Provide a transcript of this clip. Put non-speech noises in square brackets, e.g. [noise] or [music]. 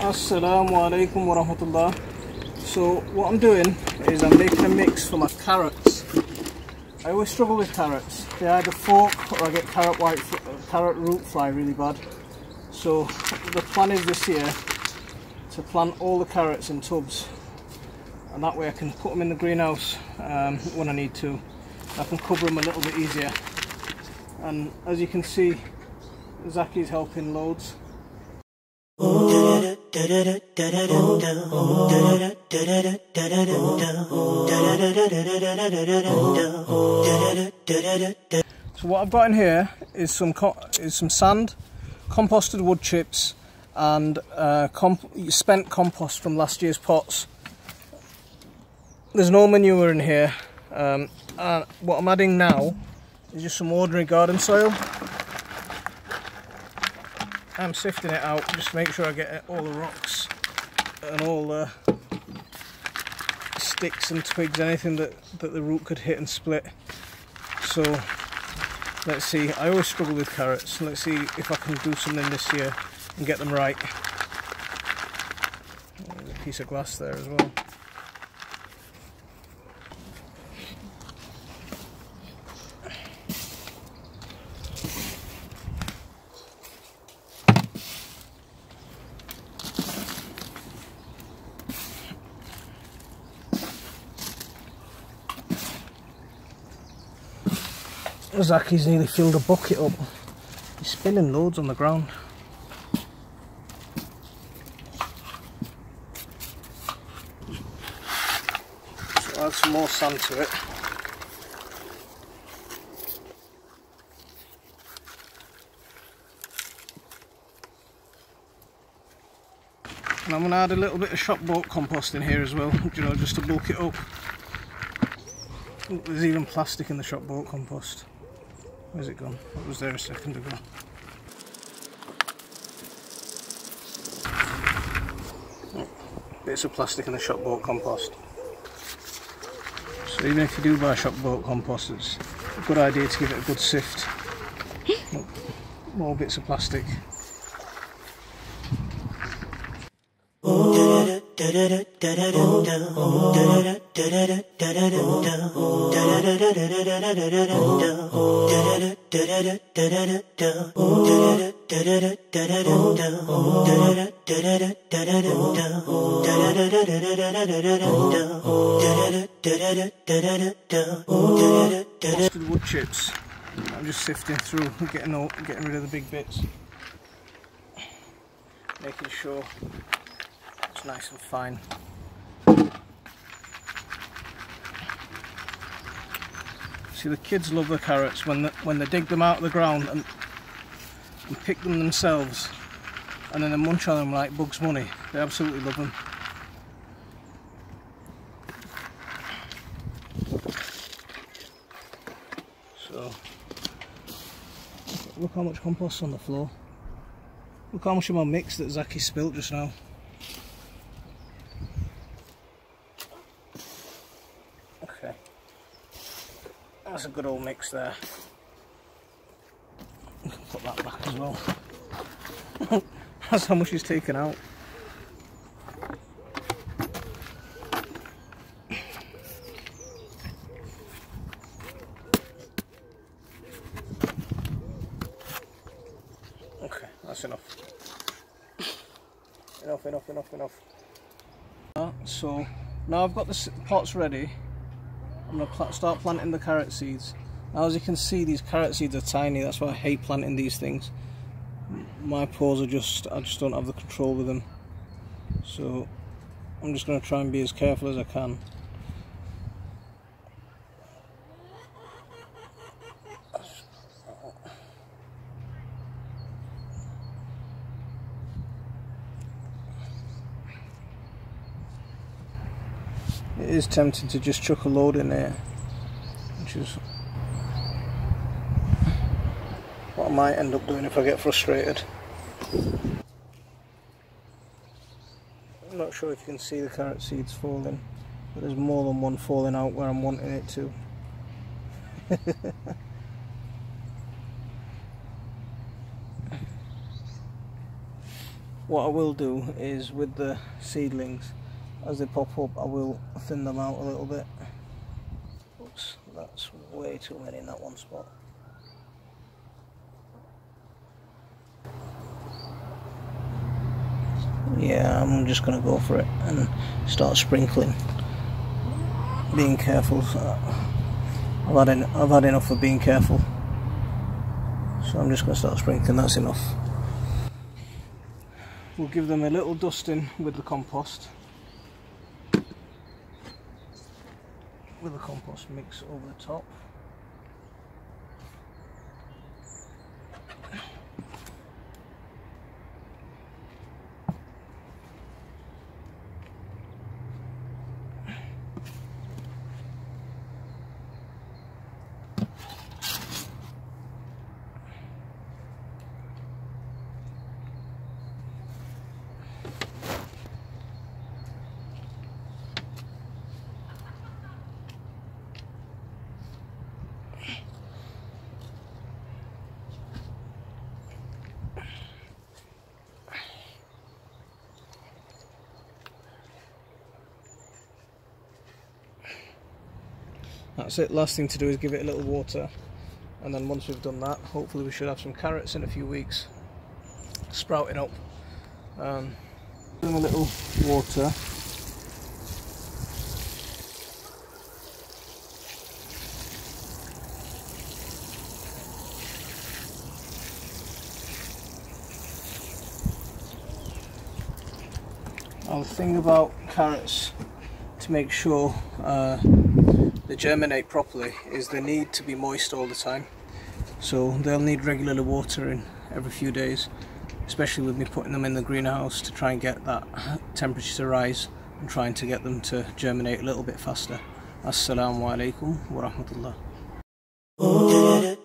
Assalamu alaikum wa rahmatullah. So what I'm doing is I'm making a mix for my carrots. I always struggle with carrots. They either fork or I get carrot white, carrot root fly really bad. So the plan is this year to plant all the carrots in tubs and that way I can put them in the greenhouse um, when I need to. I can cover them a little bit easier. And as you can see, Zaki's helping loads. So what I've got in here is some is some sand, composted wood chips, and uh, comp spent compost from last year's pots. There's no manure in here. Um, and what I'm adding now is just some ordinary garden soil. I'm sifting it out just to make sure I get all the rocks and all the sticks and twigs, anything that, that the root could hit and split. So let's see, I always struggle with carrots. Let's see if I can do something this year and get them right. There's a piece of glass there as well. Zaki's nearly filled a bucket up. He's spilling loads on the ground. So add some more sand to it. And I'm going to add a little bit of shop bought compost in here as well, you know, just to bulk it up. There's even plastic in the shop bought compost. Where's it gone? It was there a second ago. Oh, bits of plastic in the shop bought compost. So even if you do buy shop bought compost, it's a good idea to give it a good sift. [gasps] More bits of plastic. Oh. Wood chips. I'm just sifting through, getting all, getting rid of the big bits, making sure it's nice and fine. See the kids love the carrots when when they dig them out of the ground and, and pick them themselves and then they munch on them like Bugs Bunny. They absolutely love them. So look how much compost on the floor. Look how much of my mix that Zaki spilt just now. That's a good old mix there. Put that back as well. [laughs] That's how much he's taken out. Okay, that's enough. enough, enough, enough, enough. So now I've got the pots ready I'm going to start planting the carrot seeds. Now as you can see these carrot seeds are tiny, that's why I hate planting these things. My paws are just, I just don't have the control with them. So I'm just going to try and be as careful as I can. It is tempting to just chuck a load in there. Which is what I might end up doing if I get frustrated. I'm not sure if you can see the carrot seeds falling but there's more than one falling out where I'm wanting it to. [laughs] What I will do is with the seedlings as they pop up I will thin them out a little bit. Oops that's way too many in that one spot. Yeah I'm just gonna go for it and start sprinkling. Being careful I've had, en I've had enough of being careful. So I'm just gonna start sprinkling that's enough. We'll give them a little dusting with the compost with the compost mix over the top that's it. Last thing to do is give it a little water. And then once we've done that hopefully we should have some carrots in a few weeks sprouting up. Um, a little water. Now the thing about carrots to make sure uh, they germinate properly is they need to be moist all the time. So they'll need regular watering every few days especially with me putting them in the greenhouse to try and get that [clears throat] temperature to rise and trying to get them to germinate a little bit faster. Assalamu alaikum wa rahmatullah oh.